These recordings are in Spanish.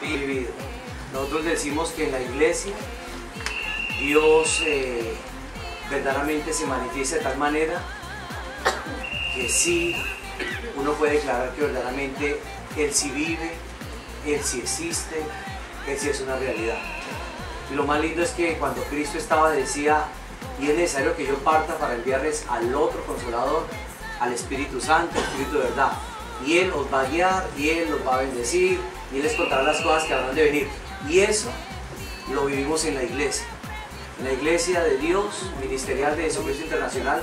vive. Nosotros decimos que en la iglesia Dios eh, verdaderamente se manifiesta de tal manera que sí uno puede declarar que verdaderamente Él sí vive, Él sí existe, Él sí es una realidad. Y lo más lindo es que cuando Cristo estaba decía, y es necesario que yo parta para enviarles al otro consolador, al Espíritu Santo, el Espíritu de verdad. Y Él os va a guiar, y Él los va a bendecir, y Él les contará las cosas que habrán de venir. Y eso lo vivimos en la iglesia. En la iglesia de Dios, ministerial de Jesucristo Internacional,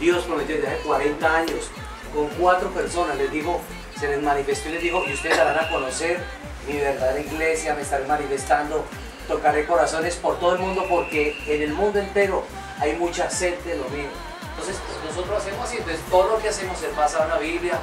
Dios prometió desde hace 40 años, con cuatro personas, les dijo, se les manifestó y les dijo, y ustedes darán a conocer mi verdadera iglesia, me estaré manifestando, tocaré corazones por todo el mundo, porque en el mundo entero hay mucha sed de lo mismo. Entonces, nosotros hacemos así, entonces todo lo que hacemos es basado en la Biblia.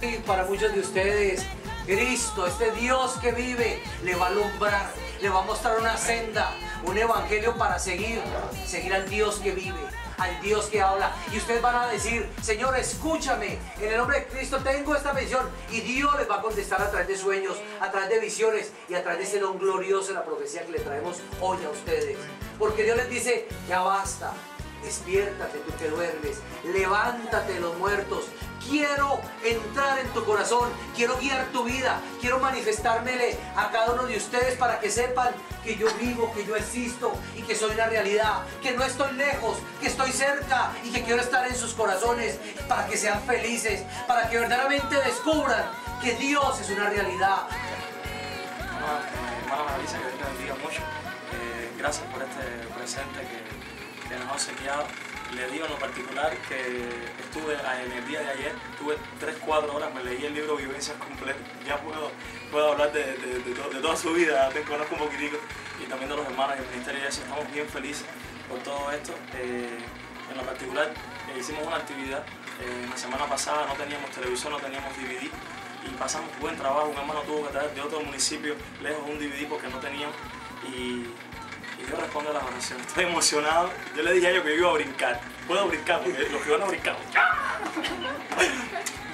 Y para muchos de ustedes, Cristo, este Dios que vive, le va a alumbrar, le va a mostrar una senda, un evangelio para seguir, seguir al Dios que vive, al Dios que habla. Y ustedes van a decir, Señor, escúchame, en el nombre de Cristo tengo esta visión. Y Dios les va a contestar a través de sueños, a través de visiones y a través de ese don glorioso la profecía que le traemos hoy a ustedes. Porque Dios les dice, ya basta, despiértate tú que duermes, levántate de los muertos. Quiero entrar en tu corazón, quiero guiar tu vida, quiero manifestármele a cada uno de ustedes para que sepan que yo vivo, que yo existo y que soy una realidad, que no estoy lejos, que estoy cerca y que quiero estar en sus corazones para que sean felices, para que verdaderamente descubran que Dios es una realidad. Hermana que Dios te bendiga mucho. Eh, gracias por este presente que, que nos ha obsequiado. Le digo en lo particular que estuve en el día de ayer, tuve 3-4 horas, me leí el libro Vivencias Completas. Ya puedo, puedo hablar de, de- de to- de toda su vida, te conozco un poquitico. Y también de los hermanos del Ministerio de. Estamos bien felices por todo esto. Eh, en lo particular, eh, hicimos una actividad. eh, la semana pasada no teníamos televisión, no teníamos DVD y pasamos buen trabajo. Un hermano tuvo que traer de otro municipio lejos un DVD porque no teníamos. Y, a las oraciones. Estoy emocionado. Yo le dije a ellos que iba a brincar. Puedo brincar porque los que van a brincar.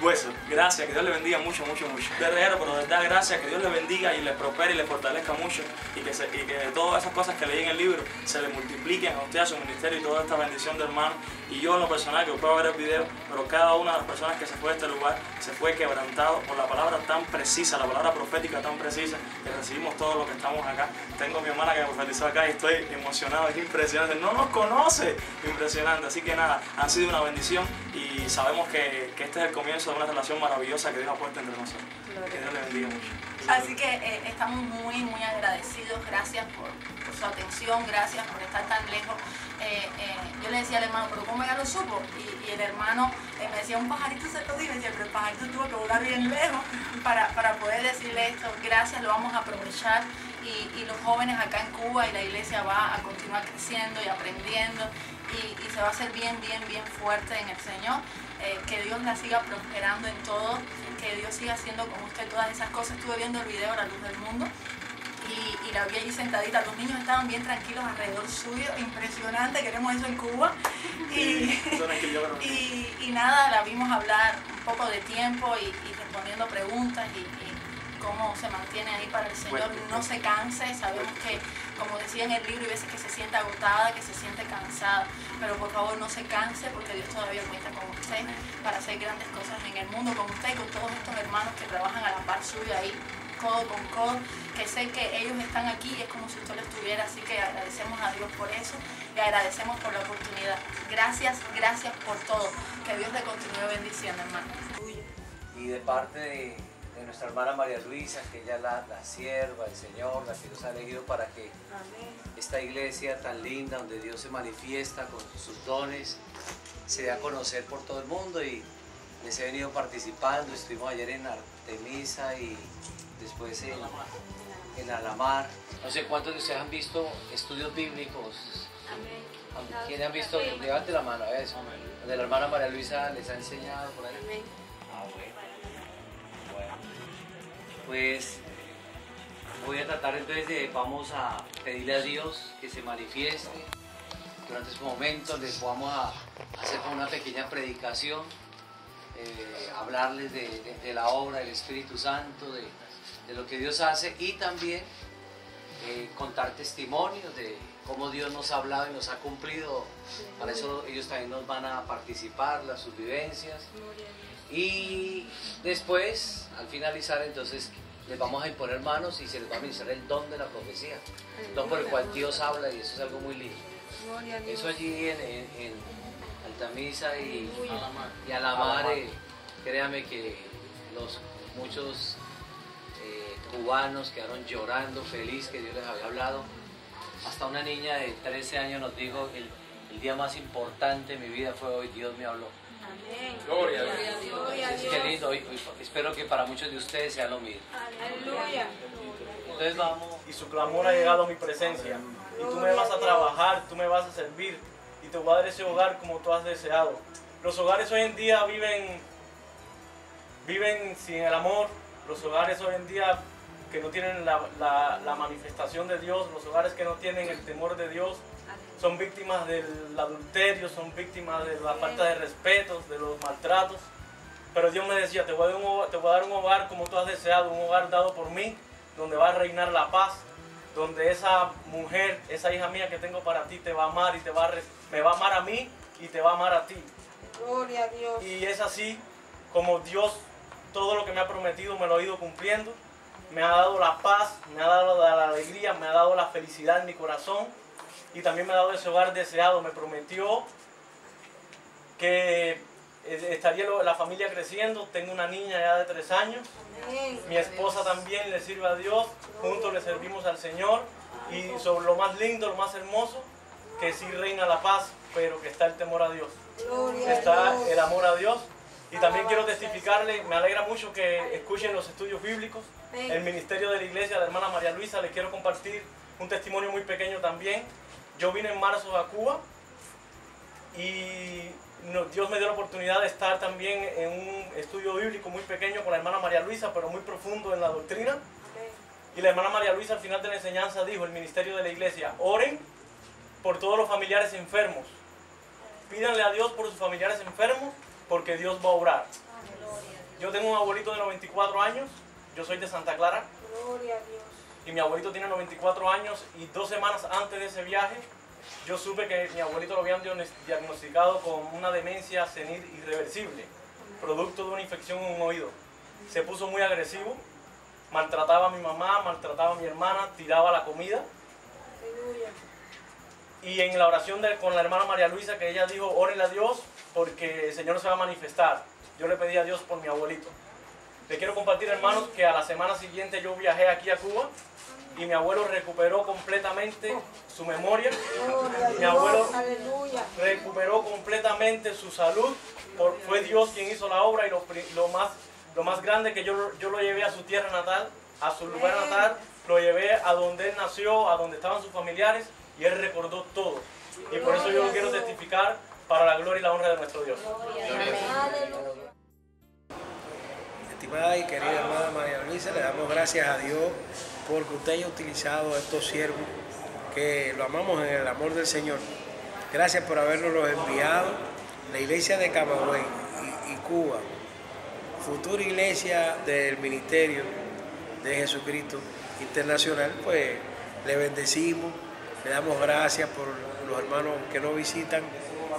Pues, gracias, que Dios le bendiga mucho, mucho, mucho. De verdad, pero de verdad, gracias, que Dios le bendiga y le prospere y le fortalezca mucho y que, se- y que todas esas cosas que leí en el libro se le multipliquen a usted, a su ministerio y toda esta bendición de hermano. Y yo en lo personal, que puedo ver el video, pero cada una de las personas que se fue de este lugar se fue quebrantado por la palabra tan precisa, la palabra profética tan precisa que recibimos todos los que estamos acá. Tengo a mi hermana que me profetizó acá y estoy emocionado, es impresionante. No nos conoce, impresionante. Así que nada, han sido una bendición y sabemos que, que este es el comienzo de una relación maravillosa que Dios ha puesto entre nosotros. Que Dios le bendiga mucho. Así que eh, estamos muy, muy agradecidos. Gracias por, por su atención, gracias por estar tan lejos. Eh, eh, yo le decía al hermano, pero ¿cómo ya lo supo? Y, y el hermano eh, me decía, un pajarito se lo dijo, y decía, pero el pajarito tuvo que volar bien lejos para, para poder decirle esto. Gracias, lo vamos a aprovechar. Y, y los jóvenes acá en Cuba y la iglesia va a continuar creciendo y aprendiendo y, y se va a hacer bien, bien, bien fuerte en el Señor. Eh, que Dios la siga prosperando en todo, que Dios siga haciendo con usted todas esas cosas. Estuve viendo el video La Luz del Mundo y, y la vi allí sentadita. Los niños estaban bien tranquilos alrededor suyo, impresionante, queremos eso en Cuba. Y, y, y nada, la vimos hablar un poco de tiempo y, respondiendo preguntas y cómo se mantiene ahí para el Señor. No se canse, sabemos que, como decía en el libro, hay veces que se siente agotada, que se siente cansada, pero por favor no se canse porque Dios todavía cuenta con usted para hacer grandes cosas en el mundo, con usted y con todos estos hermanos que trabajan a la par suya ahí codo con codo, que sé que ellos están aquí y es como si usted lo estuviera, así que agradecemos a Dios por eso y agradecemos por la oportunidad. Gracias, gracias por todo. Que Dios le continúe bendiciendo, hermano. y de parte de, de nuestra hermana María Luisa, que ella la, la sierva, el Señor, la que Dios ha elegido para que esta iglesia tan linda, donde Dios se manifiesta con sus dones, se dé a conocer por todo el mundo y les he venido participando. Estuvimos ayer en Artemisa y después en, en Alamar. No sé cuántos de ustedes han visto estudios bíblicos. ¿Quiénes han visto? Levante la mano, a eso. Donde la hermana María Luisa les ha enseñado por ahí. Ah, bueno. Pues Voy a tratar entonces de, vamos a pedirle a Dios que se manifieste durante este momento, les vamos a hacer una pequeña predicación, eh, hablarles de, la obra del Espíritu Santo, de, de, lo que Dios hace y también eh, contar testimonios de cómo Dios nos ha hablado y nos ha cumplido. Para eso ellos también nos van a participar, las sus vivencias. Y después, al finalizar, entonces les vamos a imponer manos y se les va a ministrar el don de la profecía, el don por el cual Dios habla y eso es algo muy lindo. Eso allí en, en, Altamisa y, y a la madre, créame que los muchos eh, cubanos quedaron llorando, feliz que Dios les había hablado. Hasta una niña de 13 años nos dijo, el, el día más importante de mi vida fue hoy, Dios me habló. Gloria a Dios. Qué lindo. espero que para muchos de ustedes sea lo mismo. Aleluya. Entonces vamos. Y su clamor ha llegado a mi presencia. Y tú me vas a trabajar, tú me vas a servir. Y te voy a dar ese hogar como tú has deseado. Los hogares hoy en día viven, viven sin el amor. Los hogares hoy en día que no tienen la, la manifestación de Dios. Los hogares que no tienen el temor de Dios son víctimas del adulterio, son víctimas de la falta de respeto, de los maltratos. Pero Dios me decía, te voy, a dar un, te voy a dar un hogar como tú has deseado, un hogar dado por mí, donde va a reinar la paz, donde esa mujer, esa hija mía que tengo para ti te va a amar y te va a, me va a amar a mí y te va a amar a ti. Gloria a Dios. Y es así como Dios todo lo que me ha prometido me lo ha ido cumpliendo. Me ha dado la paz, me ha dado la alegría, me ha dado la felicidad en mi corazón y también me ha dado ese hogar deseado. Me prometió que estaría la familia creciendo. Tengo una niña ya de tres años. Mi esposa también le sirve a Dios. Juntos le servimos al Señor. Y sobre lo más lindo, lo más hermoso, que sí reina la paz, pero que está el temor a Dios. Está el amor a Dios. Y también quiero testificarle, me alegra mucho que escuchen los estudios bíblicos. El ministerio de la iglesia, la hermana María Luisa, les quiero compartir un testimonio muy pequeño también. Yo vine en marzo a Cuba y Dios me dio la oportunidad de estar también en un estudio bíblico muy pequeño con la hermana María Luisa, pero muy profundo en la doctrina. Y la hermana María Luisa al final de la enseñanza dijo, el ministerio de la iglesia, oren por todos los familiares enfermos. Pídanle a Dios por sus familiares enfermos, porque Dios va a orar. Yo tengo un abuelito de 94 años, yo soy de Santa Clara. Gloria a Dios y mi abuelito tiene 94 años y dos semanas antes de ese viaje yo supe que mi abuelito lo habían diagnosticado con una demencia senil irreversible, producto de una infección en un oído. Se puso muy agresivo, maltrataba a mi mamá, maltrataba a mi hermana, tiraba la comida. Y en la oración de, con la hermana María Luisa, que ella dijo, órele a Dios porque el Señor se va a manifestar. Yo le pedí a Dios por mi abuelito. Le quiero compartir, hermanos, que a la semana siguiente yo viajé aquí a Cuba y mi abuelo recuperó completamente su memoria. Mi abuelo recuperó completamente su salud. fue Dios quien hizo la obra y lo, más, lo más grande que yo, yo lo llevé a su tierra natal, a su lugar natal, lo llevé a donde él nació, a donde estaban sus familiares y él recordó todo. Y por eso yo lo quiero testificar para la gloria y la honra de nuestro Dios. Y querida hermana María Luisa, le damos gracias a Dios porque usted haya utilizado estos siervos que lo amamos en el amor del Señor. Gracias por habernos los enviado. La iglesia de Camagüey y, Cuba, futura iglesia del ministerio de Jesucristo Internacional, pues le bendecimos, le damos gracias por los hermanos que nos visitan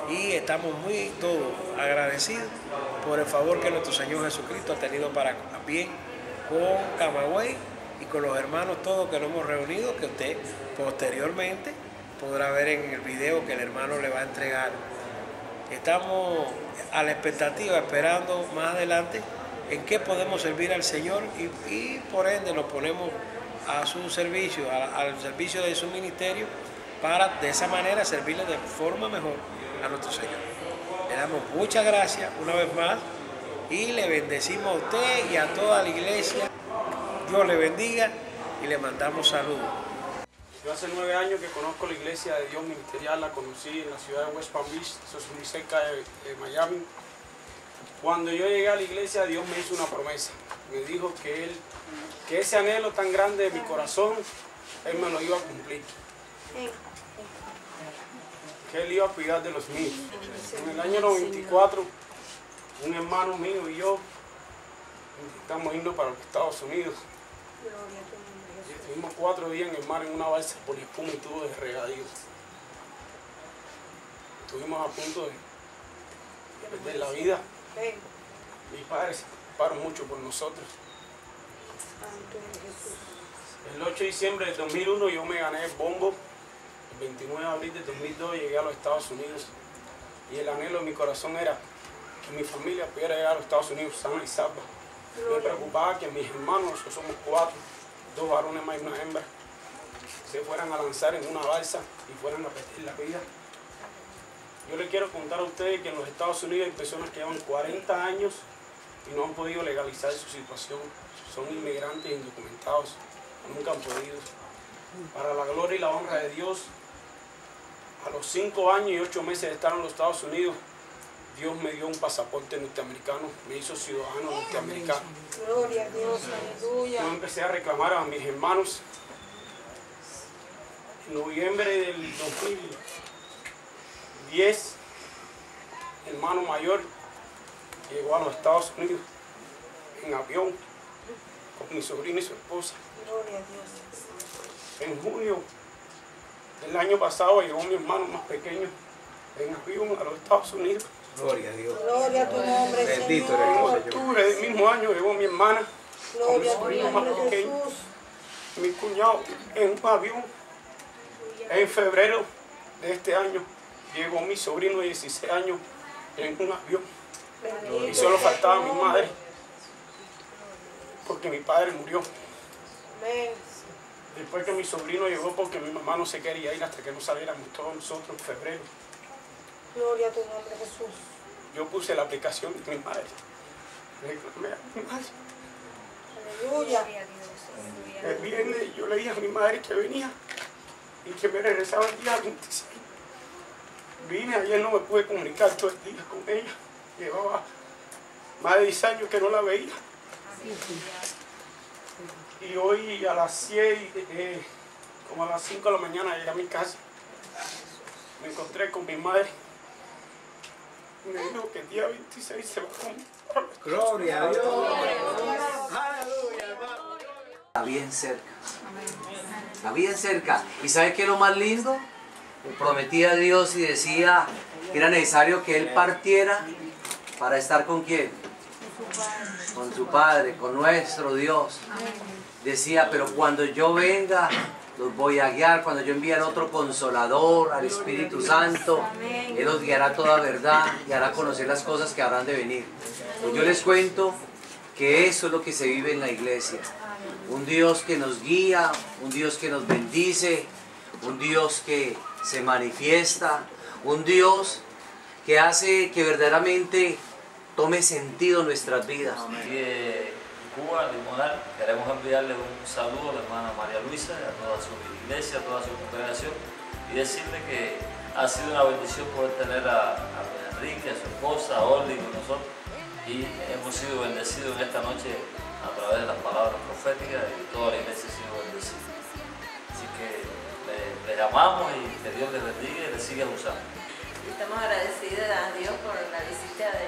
y estamos muy todos agradecidos por el favor que nuestro Señor Jesucristo ha tenido para bien con Camagüey y con los hermanos todos que nos hemos reunido, que usted posteriormente podrá ver en el video que el hermano le va a entregar. Estamos a la expectativa, esperando más adelante en qué podemos servir al Señor y, por ende nos ponemos a su servicio, al servicio de su ministerio, para de esa manera servirle de forma mejor a nuestro Señor. Le damos muchas gracias una vez más y le bendecimos a usted y a toda la iglesia. Dios le bendiga y le mandamos saludos. Yo hace nueve años que conozco la iglesia de Dios Ministerial, la conocí en la ciudad de West Palm Beach, eso es muy cerca de, Miami. Cuando yo llegué a la iglesia, Dios me hizo una promesa. me dijo que, él, que ese anhelo tan grande de mi corazón, Él me lo iba a cumplir. Iba a cuidar de los míos. En el año 94, un hermano mío y yo estamos yendo para los Estados Unidos. Estuvimos cuatro días en el mar en una balsa por espuma y tubo de regadío. Estuvimos a punto de perder la vida. Mis padres se mucho por nosotros. El 8 de diciembre del 2001 yo me gané el bombo. El 29 de abril del 2002 llegué a los Estados Unidos. Y el anhelo de mi corazón era que mi familia pudiera llegar a los Estados Unidos sana y salva. Me preocupaba que mis hermanos, nosotros somos cuatro, dos varones más y una hembra, se fueran a lanzar en una balsa y fueran a perder la vida. Yo les quiero contar a ustedes que en los Estados Unidos hay personas que llevan 40 años y no han podido legalizar su situación. Son inmigrantes indocumentados, nunca han podido. Para la gloria y la honra de Dios, a los 5 años y 8 meses de estar en los Estados Unidos, Dios me dio un pasaporte norteamericano, me hizo ciudadano norteamericano. Gloria a Dios, aleluya. Yo empecé a reclamar a mis hermanos. En noviembre del 2010, el hermano mayor llegó a los Estados Unidos en avión con mi sobrino y su esposa. Gloria a Dios. En junio del año pasado llegó mi hermano más pequeño en avión a los Estados Unidos. Gloria a Dios. Gloria a tu nombre, Bendito Señor. En octubre del mismo año llegó mi hermana Gloria con mi sobrino más pequeño. Mi cuñado en un avión. En febrero de este año llegó mi sobrino de 16 años en un avión. Bendito Y solo faltaba mi madre, porque mi padre murió. Amén. Después que mi sobrino llegó porque mi mamá no se quería ir hasta que no saliéramos todos nosotros en febrero. Gloria a tu nombre, Jesús. Yo puse la aplicación de mi madre. Reclamé a mi madre. Aleluya. El viernes yo le dije a mi madre que venía y que me regresaba el día 26. Vine, ayer no me pude comunicar todo el día con ella. Llevaba más de 10 años que no la veía. Y hoy a las 6, eh, como a las 5 de la mañana llegué a mi casa. Me encontré con mi madre. Me dijo que el día 26 se va a comprar. Gloria a Dios. Está bien cerca. Está bien cerca. ¿Y sabe qué es lo más lindo? Prometía a Dios y decía que era necesario que Él partiera para estar con quién? Con su Padre, con nuestro Dios. Decía, pero cuando yo venga, los voy a guiar. Cuando yo envíe al otro consolador, al Espíritu Santo, Él los guiará toda verdad y hará conocer las cosas que habrán de venir. Pues yo les cuento que eso es lo que se vive en la iglesia. Un Dios que nos guía, un Dios que nos bendice, un Dios que se manifiesta, un Dios que hace que verdaderamente tome sentido nuestras vidas. Eh, Cuba, Limonar, queremos enviarle un saludo a la hermana María Luisa, a toda su iglesia, a toda su congregación y decirle que ha sido una bendición poder tener a, a Enrique, a su esposa, a Orly con nosotros y hemos sido bendecidos en esta noche a través de las palabras proféticas y toda la iglesia ha sido bendecida. Así que le- les amamos y que Dios les bendiga y les siga usando. Estamos agradecidos a Dios por la visita de,